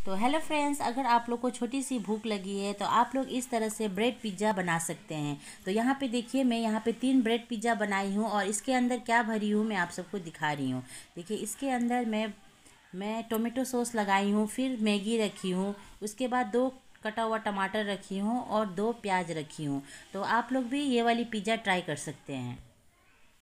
तो hello friends, अगर आप लोग को छोटी सी भूख लगी है तो आप लोग इस तरह से ब्रेड पिज़्ज़ा बना सकते हैं। तो यहाँ पे देखिए, मैं यहाँ पे तीन ब्रेड पिज़्ज़ा बनाई हूँ और इसके अंदर क्या भरी हूँ मैं आप सबको दिखा रही हूँ। देखिए, इसके अंदर मैं मैं टोमेटो सॉस लगाई हूँ, फिर मैगी रखी हूँ, उसके बाद दो कटा हुआ टमाटर रखी हूँ और दो प्याज रखी हूँ। तो आप लोग भी ये वाली पिज़्ज़ा ट्राई कर सकते हैं।